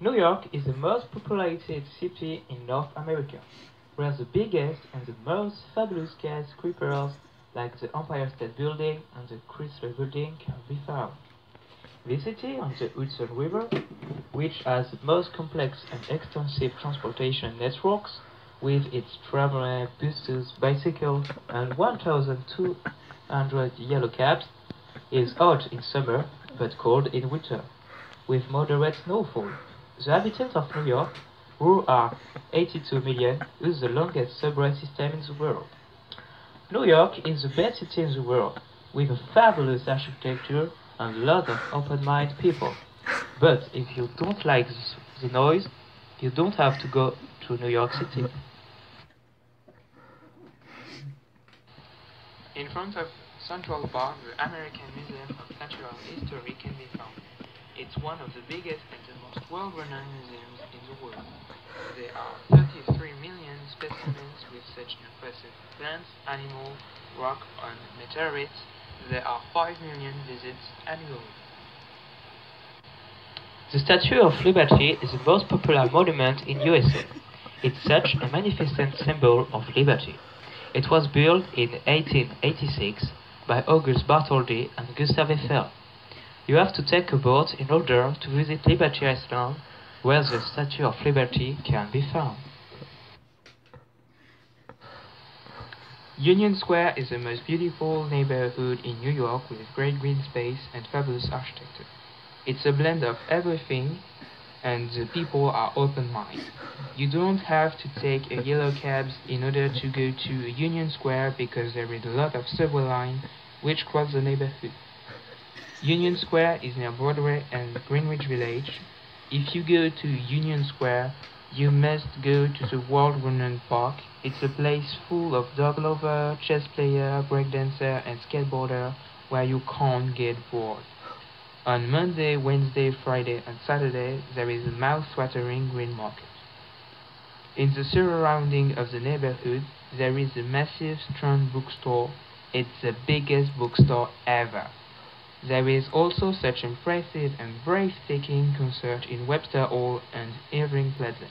New York is the most populated city in North America, where the biggest and the most fabulous skyscrapers like the Empire State Building and the Chrysler Building can be found. This city on the Hudson River, which has the most complex and extensive transportation networks, with its tramway, buses, bicycles, and 1,200 yellow cabs, is hot in summer but cold in winter, with moderate snowfall. The inhabitants of New York, who are 82 million, use the longest subway system in the world. New York is the best city in the world, with a fabulous architecture and a lot of open-minded people. But if you don't like the noise, you don't have to go to New York City. In front of Central Park, the American Museum of Natural History can be found. It's one of the biggest and the most well-renowned museums in the world. There are 33 million specimens with such impressive plants, animals, rock and meteorites. There are 5 million visits annually. The Statue of Liberty is the most popular monument in USA. It's such a magnificent symbol of liberty. It was built in 1886 by Auguste Bartholdi and Gustave Eiffel. You have to take a boat in order to visit Liberty Island, where the Statue of Liberty can be found. Union Square is the most beautiful neighborhood in New York with great green space and fabulous architecture. It's a blend of everything and the people are open-minded. You don't have to take a yellow cab in order to go to Union Square because there is a lot of subway line which cross the neighborhood. Union Square is near Broadway and Greenwich Village. If you go to Union Square, you must go to the world-renowned park. It's a place full of dog lover, chess player, breakdancer, and skateboarder where you can't get bored. On Monday, Wednesday, Friday, and Saturday, there is a mouth-watering green market. In the surrounding of the neighborhood, there is a massive Strand bookstore. It's the biggest bookstore ever. There is also such impressive and breathtaking concert in Webster Hall and Irving Plaza.